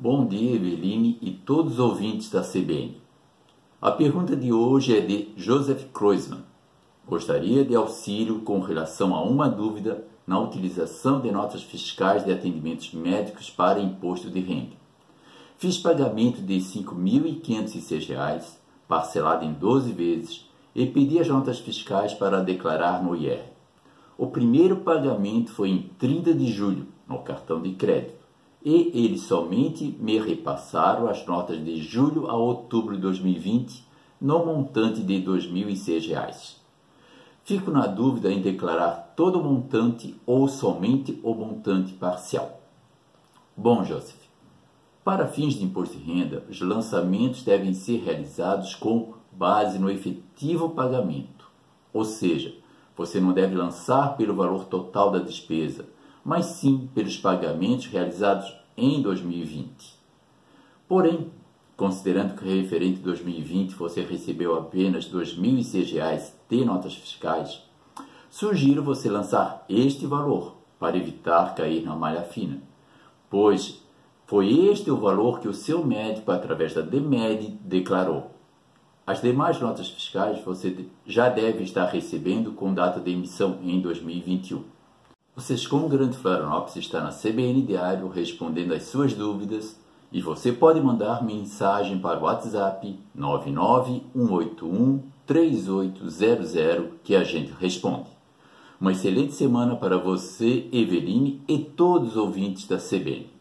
Bom dia, Eveline e todos os ouvintes da CBN. A pergunta de hoje é de Joseph Kreuzmann. Gostaria de auxílio com relação a uma dúvida na utilização de notas fiscais de atendimentos médicos para imposto de renda. Fiz pagamento de R$ 5.506, parcelado em 12 vezes, e pedi as notas fiscais para declarar no IR. O primeiro pagamento foi em 30 de julho, no cartão de crédito e eles somente me repassaram as notas de julho a outubro de 2020 no montante de R$ 2.006. Fico na dúvida em declarar todo o montante ou somente o montante parcial. Bom, Joseph, para fins de imposto de renda, os lançamentos devem ser realizados com base no efetivo pagamento, ou seja, você não deve lançar pelo valor total da despesa, mas sim pelos pagamentos realizados em 2020. Porém, considerando que o referente 2020 você recebeu apenas R$ 2.006 de notas fiscais, sugiro você lançar este valor para evitar cair na malha fina, pois foi este o valor que o seu médico, através da DEMED, declarou. As demais notas fiscais você já deve estar recebendo com data de emissão em 2021. O Sescom Grande Florianópolis está na CBN Diário respondendo às suas dúvidas e você pode mandar mensagem para o WhatsApp 99181 3800 que a gente responde. Uma excelente semana para você, Eveline e todos os ouvintes da CBN.